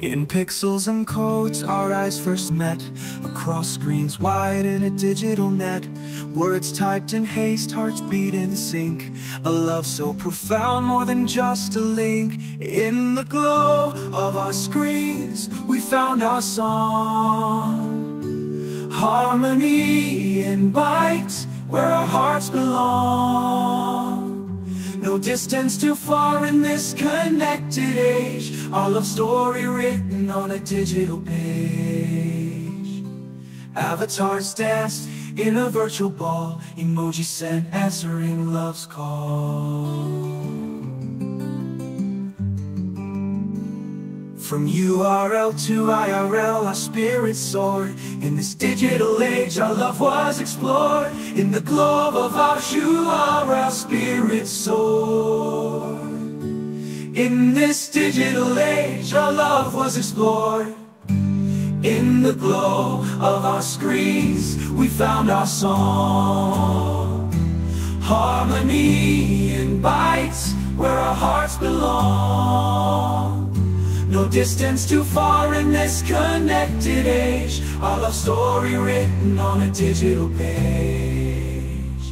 In pixels and codes, our eyes first met. Across screens wide in a digital net. Words typed in haste, hearts beat in sync. A love so profound, more than just a link. In the glow of our screens, we found our song. Harmony in bytes, where our hearts belong no distance too far in this connected age. Our love story written on a digital page. Avatars dance in a virtual ball. Emoji sent answering love's call From URL to IRL, our spirits soared In this digital age, our love was explored. In the globe of our URL, our spirits soared In this digital age, our love was explored. In the glow of our screens, we found our song. Harmony in bytes, where our hearts belong no distance too far in this connected age. Our love story written on a digital page.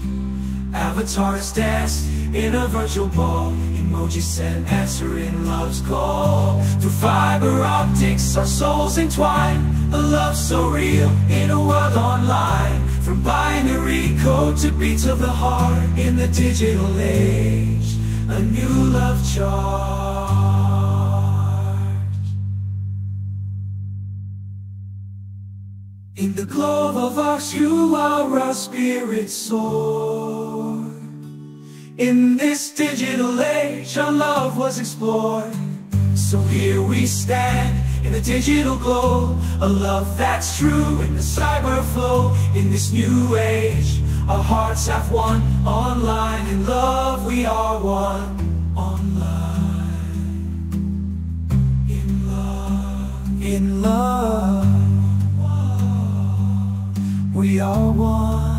Avatars dance in a virtual ball. Emojis send answering love's call. Through fiber optics our souls entwine. A love so real in a world online. From binary code to beats of the heart In the digital age. A new love chart In the glow of our you are our spirit soar In this digital age our love was explored. So here we stand in the digital glow A love that's true in the cyber flow. In this new age our hearts have won Online in love we are one Online. In love In love 需要我。